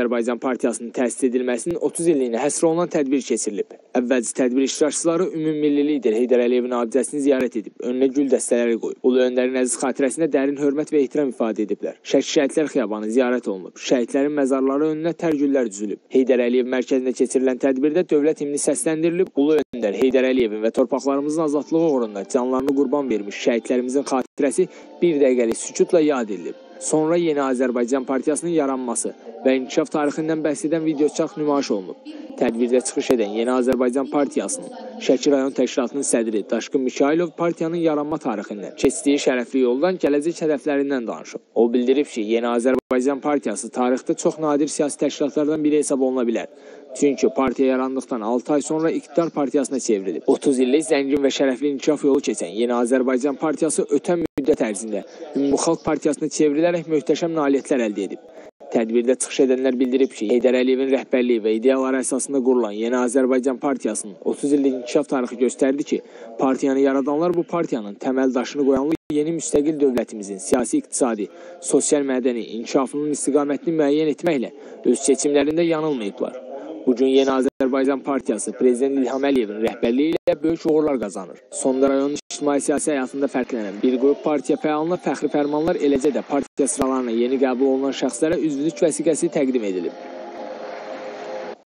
Azərbaycan Partiyasının təsis edilməsinin 30 illiyinə həsr olunan tədbir keçirilib. Əvvəlcə tədbir iştirakçıları ümummilli lider Heydər Əliyevin abidəsini ziyarət edib, önünə gül dəstələri qoyub. Ulu öndərin əziz xatirəsinə dərin hörmət və ehtiram ifadə ediblər. Şəki Şəhidlər Xiyabanı ziyarət olunub. Şəhidlərin məzarları önünə tər güllər düzülüb. Heydər Əliyev mərkəzində keçirilən tədbirdə dövlət himni səsləndirilib. Ulu öndər Heydər Əliyevin və torpaqlarımızın azadlığı uğrunda canlarını qurban vermiş şəhidlərimizin xatirəsi bir dəqiqəlik sükutla yad edilib. Sonra Yeni Azərbaycan Partiyasının yaranması və inkişaf tarixindən bəhs edən videoçarx nümayiş olunub. Tədbirdə çıxış edən Yeni Azərbaycan Partiyasının Şəki rayon təşkilatının sədri Daşqın Mikailov partiyanın yaranma tarixindən, keçdiyi şərəfli yoldan, gələcək hədəflərindən danışıb. O bildirib ki, Yeni Azərbaycan Partiyası tarixdə çox nadir siyasi təşkilatlardan biri hesab oluna bilər. Çünki partiya yarandıqdan 6 ay sonra iqtidar partiyasına çevrilib. 30 illik zəngin və şərəfli inkişaf yolu keçən Yeni Azərbaycan Partiyası ötən müddət ərzində Ümumxalq Partiyasına çevrilərək möhtəşəm nailiyyətlər əldə edib. Tədbirdə çıxış edənlər bildirib ki, Heydər Əliyevin rəhbərliyi və ideyaları əsasında qurulan Yeni Azərbaycan Partiyasının 30 illik inkişaf tarixi göstərdi ki, partiyanı yaradanlar bu partiyanın təməl daşını qoyanlı yeni müstəqil dövlətimizin siyasi, iqtisadi, sosial mədəni inkişafının istiqamətini müəyyən etməklə öz seçimlərində yanılmayıblar. Bugün Yeni Azərbaycan Partiyası Prezident İlham Əliyevin rəhbərliyi ilə böyük uğurlar qazanır. Sonda rayonun ictimai siyasi həyatında fərqlənən bir qrup partiya fəalına fəxri fərmanlar eləcə də partiya sıralarına yeni qəbul olunan şəxslərə üzvlük vəsiqəsi təqdim edilib.